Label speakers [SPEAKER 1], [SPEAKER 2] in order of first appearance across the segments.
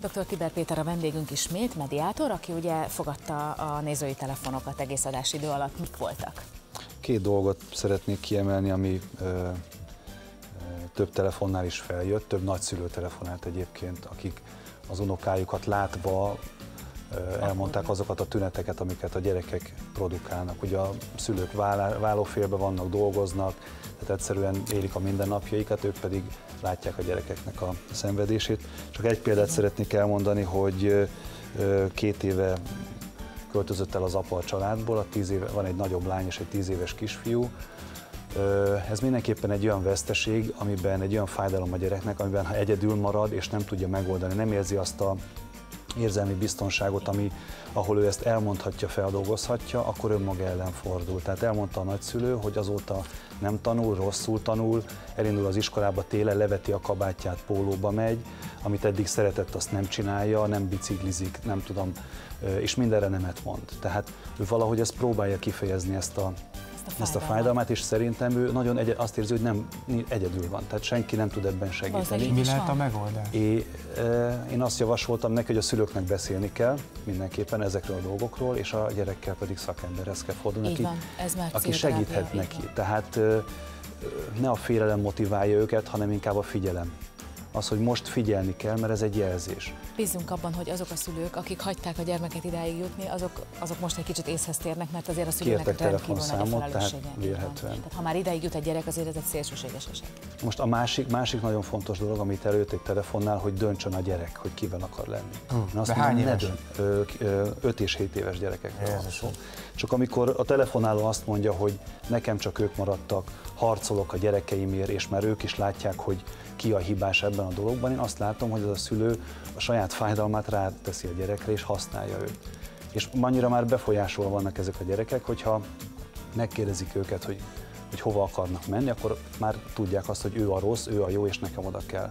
[SPEAKER 1] Dr. Tiber Péter a vendégünk ismét, mediátor, aki ugye fogadta a nézői telefonokat egész adásidő alatt. Mik voltak?
[SPEAKER 2] Két dolgot szeretnék kiemelni, ami ö, több telefonnál is feljött, több nagyszülő telefonált egyébként, akik az unokájukat látva elmondták azokat a tüneteket, amiket a gyerekek produkálnak. Ugye a szülők vállófélbe vannak, dolgoznak, tehát egyszerűen élik a mindennapjaikat, ők pedig látják a gyerekeknek a szenvedését. Csak egy példát szeretnék elmondani, hogy két éve költözött el az apa a családból, a tíz éve, van egy nagyobb lány és egy tíz éves kisfiú. Ez mindenképpen egy olyan veszteség, amiben egy olyan fájdalom a gyereknek, amiben ha egyedül marad és nem tudja megoldani, nem érzi azt a érzelmi biztonságot, ami, ahol ő ezt elmondhatja, feldolgozhatja, akkor önmaga ellen fordul. Tehát elmondta a nagyszülő, hogy azóta nem tanul, rosszul tanul, elindul az iskolába télen, leveti a kabátját, pólóba megy, amit eddig szeretett, azt nem csinálja, nem biciklizik, nem tudom, és mindenre nemet mond. Tehát ő valahogy ezt próbálja kifejezni, ezt a, a ezt a fájdalmát, és szerintem ő nagyon egy, azt érzi, hogy nem egyedül van, tehát senki nem tud ebben segíteni.
[SPEAKER 3] Mi lehet a megoldás?
[SPEAKER 2] É, e, én azt javasoltam neki, hogy a szülőknek beszélni kell mindenképpen ezekről a dolgokról, és a gyerekkel pedig szakemberhez kell fordulni, aki, aki segíthet neki. Tehát e, ne a félelem motiválja őket, hanem inkább a figyelem az, hogy most figyelni kell, mert ez egy jelzés.
[SPEAKER 1] Bízunk abban, hogy azok a szülők, akik hagyták a gyermeket idáig jutni, azok, azok most egy kicsit észhez térnek, mert azért a szülőnek rendkívül nagy a tehát. Tehát ha már idáig jut egy gyerek, azért ez egy szélsőséges eset.
[SPEAKER 2] Most a másik, másik nagyon fontos dolog, amit előtt egy telefonnál, hogy döntsön a gyerek, hogy kivel akar lenni.
[SPEAKER 3] Uh, azt de hány éves?
[SPEAKER 2] Dönt, 5 és 7 éves gyerekekről van szó. Csak amikor a telefonáló azt mondja, hogy nekem csak ők maradtak, harcolok a gyerekeimért, és már ők is látják, hogy ki a hibás ebben a dologban, én azt látom, hogy az a szülő a saját fájdalmát ráteszi a gyerekre, és használja őt. És annyira már befolyásolva vannak ezek a gyerekek, hogyha megkérdezik őket, hogy, hogy hova akarnak menni, akkor már tudják azt, hogy ő a rossz, ő a jó, és nekem oda kell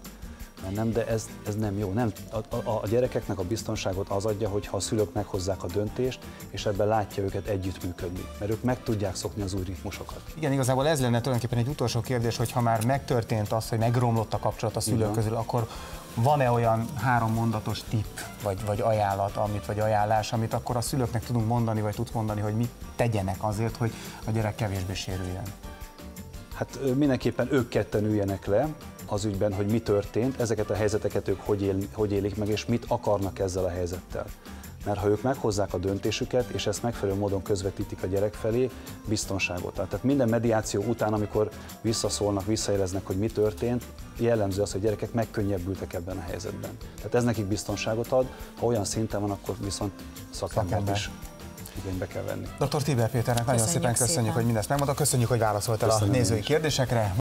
[SPEAKER 2] mennem, de ez, ez nem jó. Nem, a, a, a gyerekeknek a biztonságot az adja, hogyha a szülők meghozzák a döntést, és ebben látja őket együttműködni, mert ők meg tudják szokni az új ritmusokat.
[SPEAKER 3] Igen, igazából ez lenne tulajdonképpen egy utolsó kérdés, hogy ha már megtörtént az, hogy megromlott a kapcsolat a szülők Igen. közül, akkor van-e olyan három mondatos tipp, vagy, vagy ajánlat, amit, vagy ajánlás, amit akkor a szülőknek tudunk mondani, vagy tud mondani, hogy mit tegyenek azért, hogy a gyerek kevésbé sérüljen?
[SPEAKER 2] Hát mindenképpen ők ketten üljenek le, az ügyben, hogy mi történt, ezeket a helyzeteket ők hogy, él, hogy élik meg, és mit akarnak ezzel a helyzettel. Mert ha ők meghozzák a döntésüket, és ezt megfelelő módon közvetítik a gyerek felé, biztonságot. Tehát minden mediáció után, amikor visszaszólnak, visszajeleznek, hogy mi történt, jellemző az, hogy gyerekek megkönnyebbültek ebben a helyzetben. Tehát ez nekik biztonságot ad, ha olyan szinten van, akkor viszont szakember is igénybe kell venni.
[SPEAKER 3] Dr. Tiber Péternek nagyon szépen köszönjük, szépen. hogy mindezt megmondta, köszönjük, hogy válaszoltál a nézői kérdésekre.